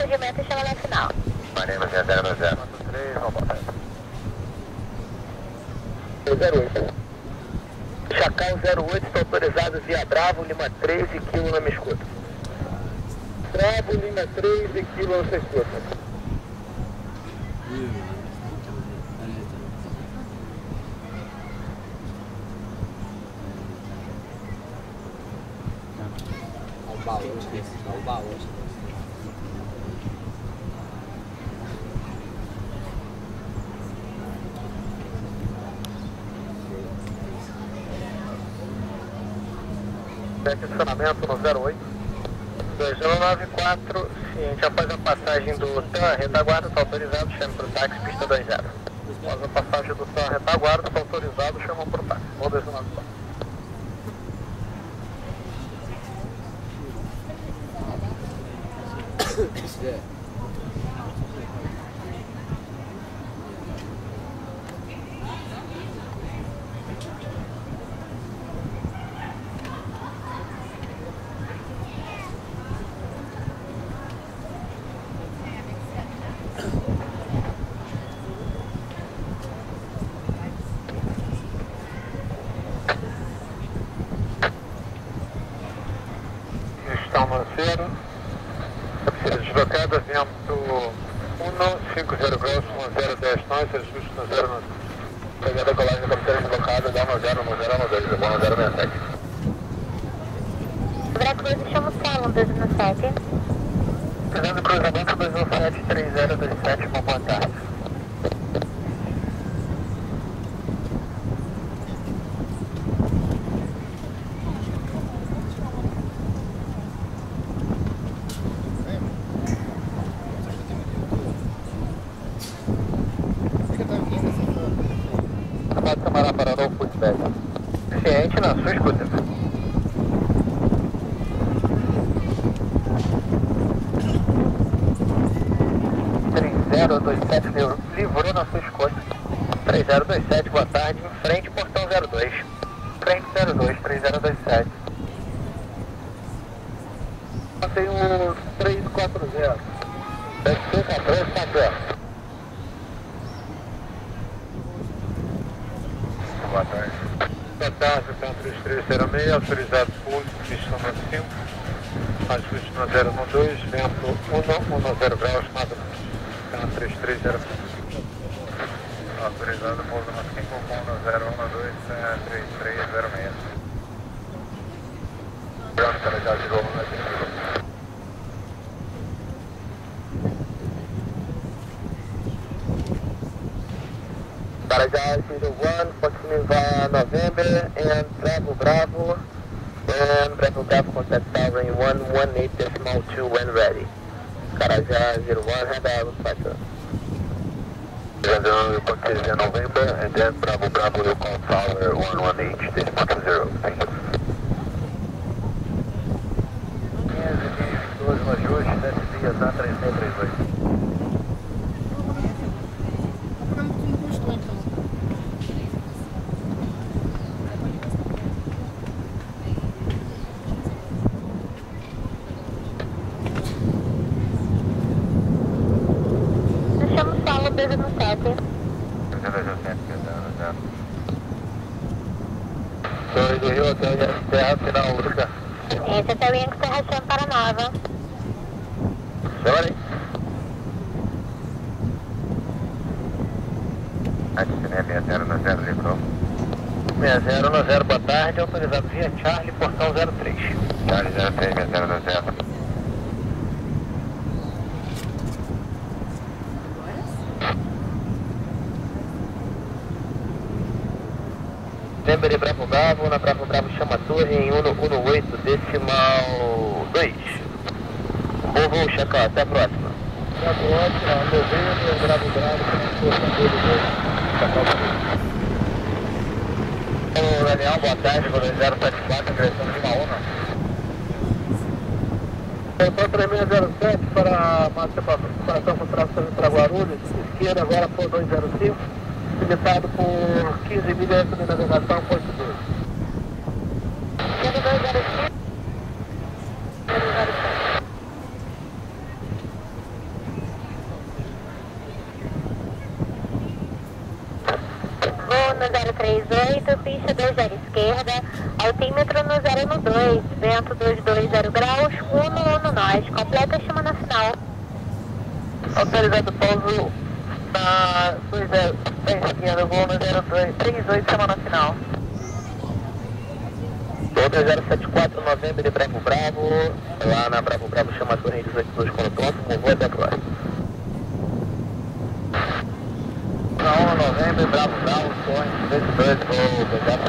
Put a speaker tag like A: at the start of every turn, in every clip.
A: procedimento e chama no final.
B: Marina 090. 3, vamos
C: 08. Chacal 08, está autorizado via Bravo, Lima 3 e Kilo na me escuta. Bravo, Lima 3 e Kilo na escuta.
D: o baú, o baú.
C: Estacionamento no 08. 2094, ciente, após a passagem do TAN retaguarda, está autorizado, chama para o táxi, pista 20. Após a passagem do TAN retaguarda, está autorizado, chama para o táxi. Vou 294.
D: Yeah.
C: Estão no zero. Deslocada, vento 150 graus, 1010 nós, ajuste no 0 no... Pegada a colagem da captura deslocada, dá 1 0 no 0 no 2, levou 1 0 67.
A: Veracruz, chama o solo 217.
C: Fazendo cruzamento 217 3027, uma boa tarde. Acabado de velho. Assim, Ciente na sua escuta. Zero livrou na sua escuta. 3027, boa tarde, em frente, portão 02. Frente 02, 3027. Passei um 340. Deve ser
B: Boa tarde.
C: Boa tarde, então 3306, autorizado público, pista número 5, ajuste no 012, vento 110 graus, nada então 3306.
B: Autorizado pouso no 5 com 012 3306. Pronto, para já novo na
C: Carajás 01, Foxmiva November, and Bravo Bravo and Bravo Bravo contact tower in 118 decimal 2 when ready. Carajá 01, handout, Pacha.
B: Bravo Contact November and then Bravo Bravo will call tower 118 decimal 20. Thank you. Yes, it is. Duas majores,
A: deve ser, dá 332.
C: Torre do Rio Hotel de Terra, final Urca.
A: Esse é o Inco Terra Chão para Nova.
C: Sorry.
B: Atinei 60 na 0, livrou.
C: 60 na 0, boa tarde, autorizado via Charlie, portão 03.
B: Charlie 03, 60
C: na 0. Bembere Bravo Bravo, na Bravo Bravo chama torre em 118 decimal 2. Bom voo, Chacá, até a próxima. Até a próxima, Novembro, Bravo Bravo, chama torre 2, Chacá. Daniel, boa tarde, Golden 074, direção de Maona. Então, 3607 para Mata para para, Francisco para Guarulhos, esquerda agora por 205 limitado por 15 milhas de navegação
A: portuguesa. Voo no 038, pista 20 esquerda, altímetro no 012, vento 220 graus, 1 1 nós, completa a chamada final.
C: Autorizado pouso na 20, esquerda, voo no 0238, chama na final. Outra 074, novembro de Bravo Bravo, lá na Bravo Bravo chama torre 182 quando próximo, vou até a próxima. Na 1 novembro, Bravo Bravo, torre 182, vou pegar.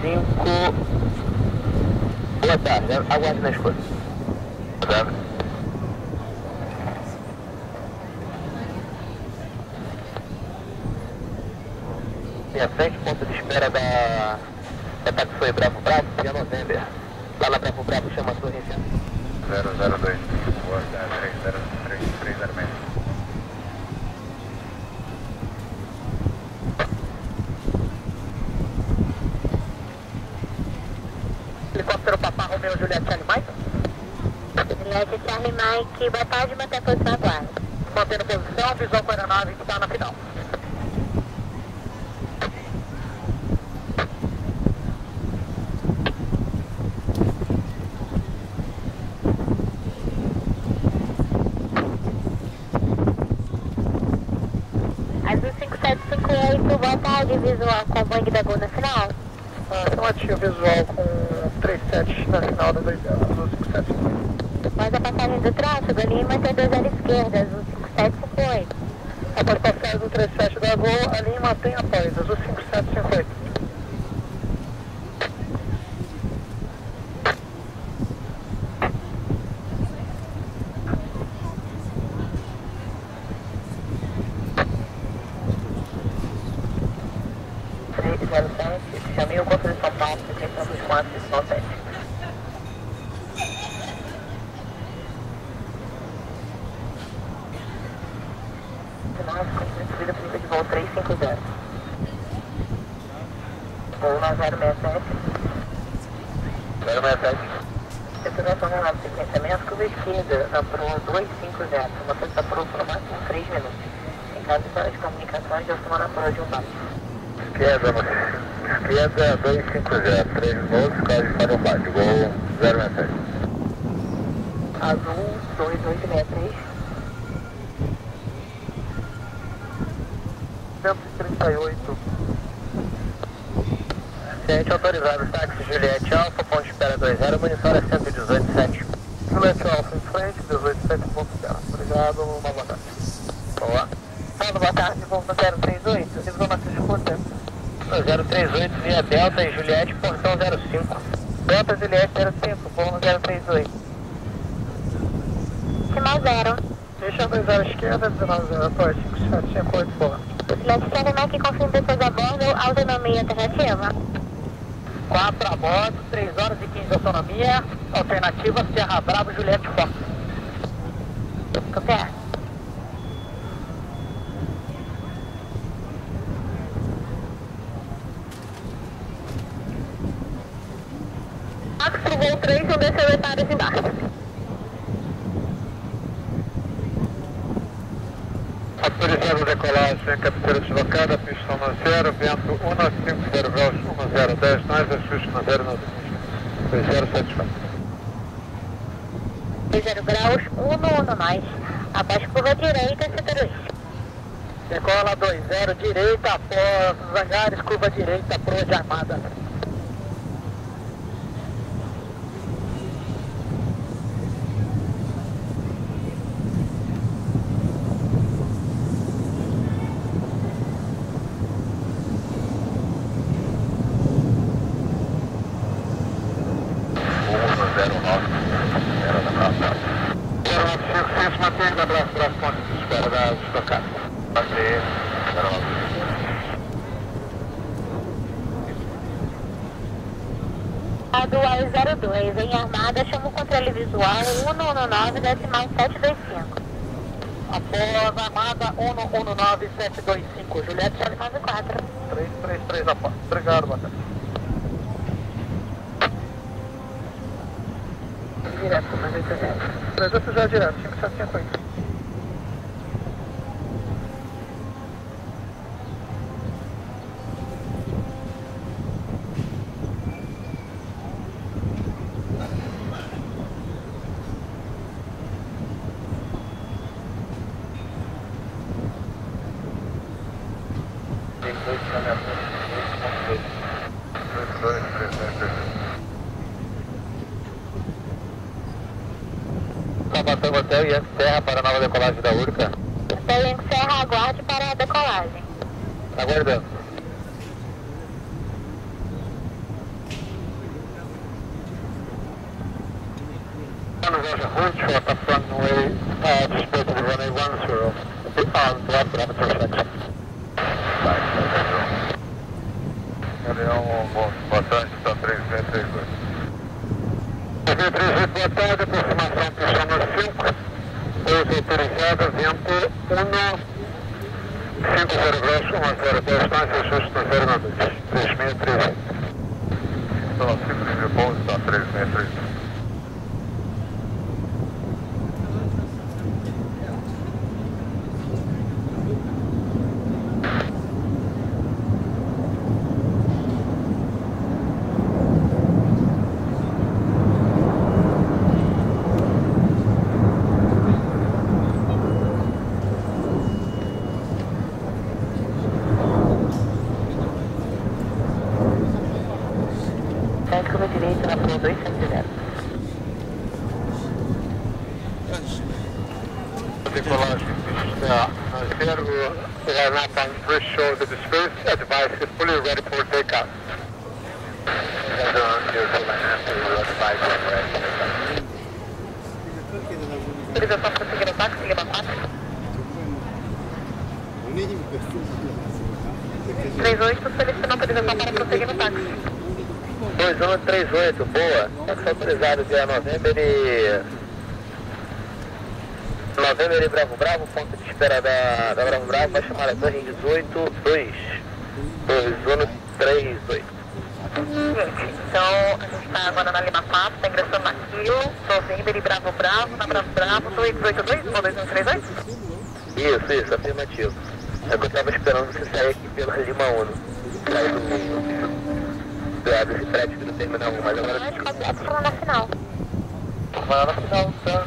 C: Cinco. Boa tarde, aguarde na escuta. Boa tarde. Minha frente, ponto de espera da, da Taxoi Bravo Bravo, dia novembro. Lá na Bravo Bravo chama a torre
D: 002. Boa tarde, 306.
C: Helicóptero Papá Romeu Juliette Charlie Mike,
A: Juliette Charlie Mike, boa tarde, mantém a posição agora.
C: mantendo posição, visão com a aeronave que está na final.
A: Azul 5758, boa tarde, visual com Bang da Gol na final.
C: Afirmativo visual com 37 na final da 2 Azul 57.
A: Após a passagem do tráfego, Lima tem 20 esquerda, Azul 5758.
C: Após passagem do 37 da Gol, a linha mantém após Azul 5758. Chamei o controle de São Paulo, frequência dos 4 e São 7. Subida polícia de voo 350. Voo na 067.
D: 067.
C: Tripulação na nave sequenciamento, curva esquerda, na proa 250. Você está proa por máximo 3 minutos. Em caso de de comunicações, já na proa de um barco.
D: Esquerda, esquerda 250. 3 minutos, código para o bate. Gol 067.
C: Azul 2863. 138. 7 autorizado, táxi Juliette Alfa, ponto de espera 20, munição é 118, 7. Juliette Alfa em frente, 18, 7, ponto de espera. Obrigado, uma boa tarde. Boa. Boa tarde, voo no 038, divisão maciça de Porto. 038 via Delta e Juliette, portão 05. Delta Juliette 05, voo no 038.
A: Sinal zero.
C: Deixa a 20 esquerda, 19 após 5758, boa.
A: Juliette Charlie Mike confirma pessoas a bordo, autonomia alternativa.
C: 4 a bordo, 3 horas e 15 de autonomia, alternativa Serra Bravo, Juliette Fox.
A: Copiar.
C: Táxi voo 3, vou descer o detalhes embaixo.
D: Autorizado decolagem, cabeceira deslocada, pistão no zero, vento 150 graus, 1010, nós, ajuste no zero, no 2074.
A: 0 graus, 1 no nós. Após curva direita, setor oeste.
C: Decola 20, direita, após os hangares, curva direita, proa de armada.
D: Era da praça.
C: 0956, mantém da braço, braço, ponto de espera da.
D: Era uma
A: A dual 02, em armada, chama o controle visual 119, decimal 725.
C: Após armada 119725, Juliette Charlie
A: 94.
C: 333 após. Obrigado, boa tarde.
A: direto, 280.
D: 380 direto, 5750.
C: Hotel e Serra para a nova decolagem da Urca.
A: Hotel Yankee Serra, aguarde para a decolagem.
C: Aguardando.
D: Roger, short up runway, uh, display to the runway 10, on left parameter 6. Galeão, bastante, está 3632. 338, boa tarde, aproximação pista no 5, pouso autorizado, vento 1, 50 graus, 1010, distância, ajuste no 0 na 2, 3638. Então, 5 de pouso, está 3632. So the dispersed. Device is fully ready for takeoff.
B: Безопасности
A: Гребак, Гребак. Производство совершено по безопасности Гребак.
C: 2138, boa. Autorizado dia 9 de November e Bravo Bravo, ponto de espera da, da Bravo Bravo, vai chamar a torre 18, 2. 2138.
A: Gente, então a gente está agora na Lima 4, está ingressando na Quilo, November e Bravo Bravo, na Bravo Bravo, 2882 ou 2138?
C: Isso, isso, afirmativo. É que eu tava esperando você sair aqui pela Lima 1. Sair do... do lado desse prédio do Terminal 1, mas agora...
A: Mas completo falando na final.
C: Vai lá no final, tá?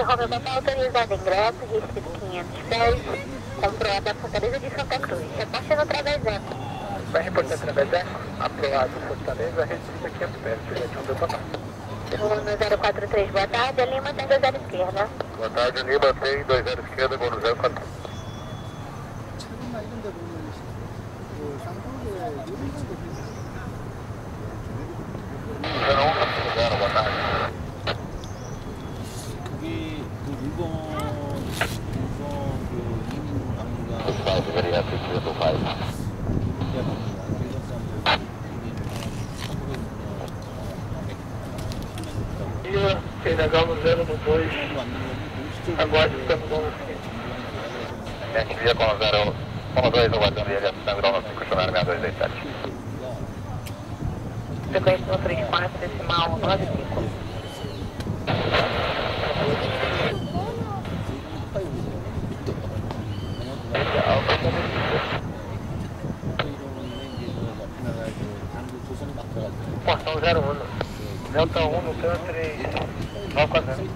C: Patrícia Romeu
D: está
A: em ingresso, restrito 510, controlada a Fortaleza de Santa Cruz. Reportando tá Traveseco.
D: Vai reportando Traveseco, aprovado Fortaleza, restrito 510, direção do Pantanal.
A: Bruno 043, boa tarde, Lima 20 esquerda.
D: Boa tarde, Lima 20 esquerda, Bruno 043. No 0 no 2. Aguarde o caminhão.
C: A gente via com o 0, com o 2 aguardando ele assustando o nosso questionário 6227.
A: Frequência no 34, decimal 95.
D: Delta tá 1 no teu 3. Vai quadrando.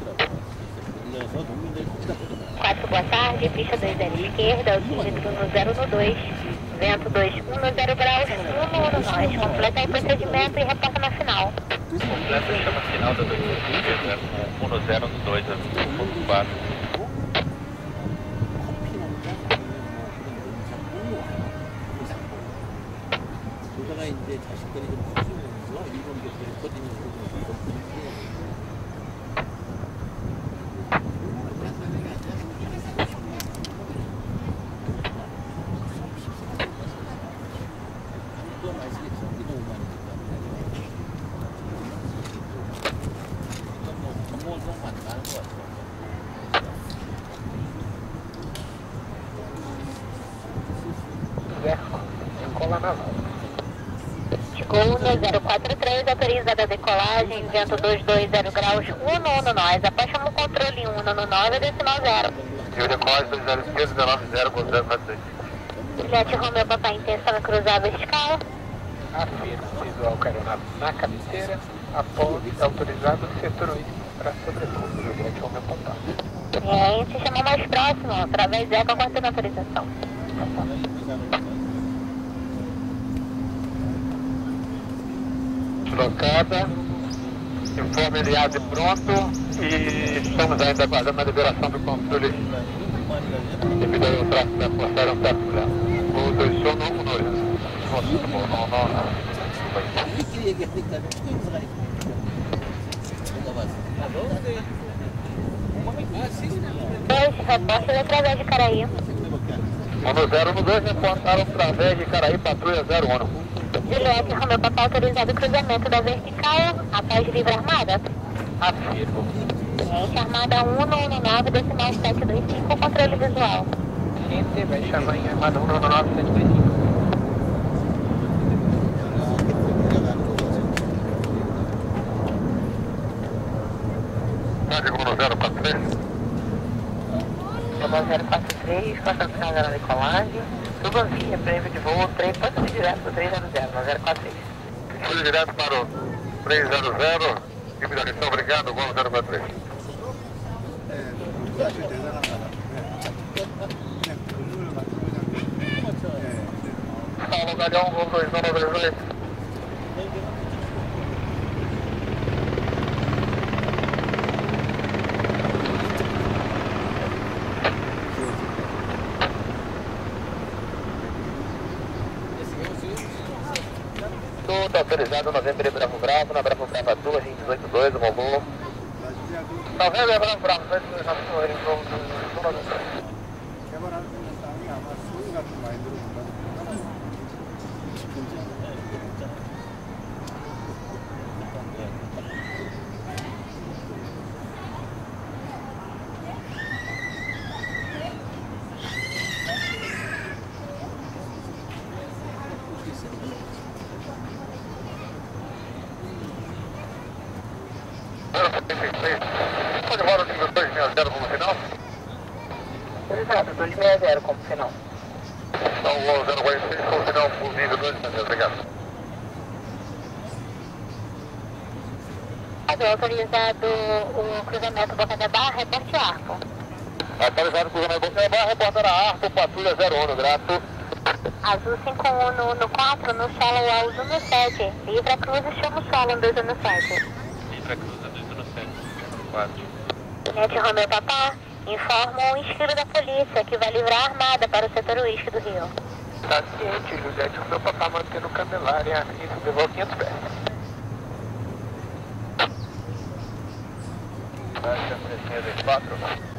A: 4, boa tarde, pista 2 da esquerda, altímetro no 0 no 2, vento 2, 1 no 0 graus, 1 no 1 no nós, completa aí procedimento e reporta na final.
C: Completa, chama final da
B: 2 esquerda, 1 no 0 no 2,
D: 1 né? no
A: 4. 043, autorizada a decolagem, vento 220 graus, 1 no nós. Após chama o controle 1 no 9, decimal 0.
D: E o decolagem 219 com 043.
A: Juliette Romeu, papai, intenção é cruzar a vertical.
D: Afirma, visual carionado na cabeceira, após autorizado setor 8 para sobrepor. Juliette Romeu.
A: É, se chama mais próximo, através da ECA, aguardando autorização.
D: deslocada, informe aliado pronto e estamos ainda aguardando a liberação do controle devido ao tráfego da Força Aeroportuária. O 2 show não conosco. Não, não, não.
A: Dois, Repórter através de Caraí.
D: 1 0 no 2, reportaram através de Caraí, patrulha 01.
A: Juliette Romeu, papai, autorizado o cruzamento da vertical, após livre armada.
D: Afirmo.
A: Gente, armada 1 no 9, decimal 725, controle visual.
D: Gente, vai chamar em armada 1 no 9 725. Rádio 1043.
A: Chama 043, passando final da decolagem. Tudo linha, é prêmio de voo 3, pode subir direto para 300, 9046.
D: Subo direto para o 300, equipe da missão, obrigado, Gol 043. Paulo Galhão, Gol
C: 2938. Brigada 90 Bravo Bravo, na Bravo Brava 2,
B: 18 o robô. Tá
D: vendo, Bravo Bravo? 260 como final. Então, o 046 como final, o nível 260. Obrigado.
A: Azul autorizado o cruzamento Boca da Barra, reporte arco.
D: Com o Jornal Bolsa Barra, reportando a Arco, patrulha 01, grato.
A: Azul 51 no 4, no solo Alzo no 7. Livra Cruz e chama o solo 2 no 7.
C: Libra Cruza 217, 4.
A: Juliette Romeu Papá, informa o inscrito da polícia que vai livrar armada para o setor uísque do Rio.
D: Tá ciente, Juliette, o meu papá mantendo Candelária e subiu 500 pés. Baixa 364.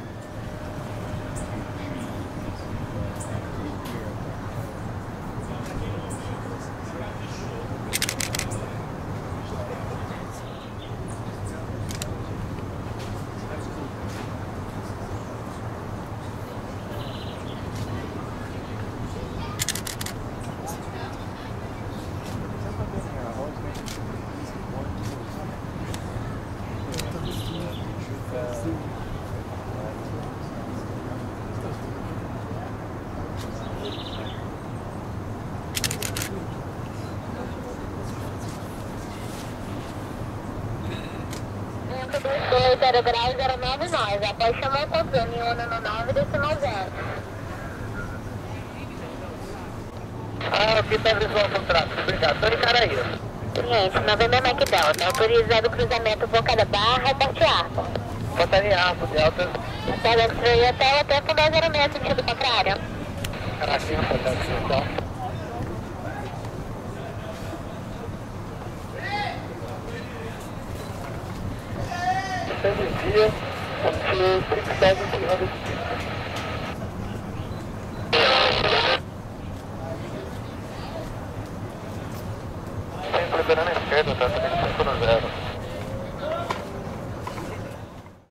A: 220 graus 09 nós. Após chamar o controle 1 no 9, decimal 0.
C: Ah, aqui tá visual contrato. Obrigado. Tô em Caraí.
A: Cliente, November Mike Delta, autorizado o cruzamento Boca da Barra Porte Arco.
C: Portaria Arco, Delta.
A: Estrela Hotel até Fundão 06, sentido contrário.
C: Caracinho, portaria então. Dia, until 6,300 Sempre liberando a esquerda, tá?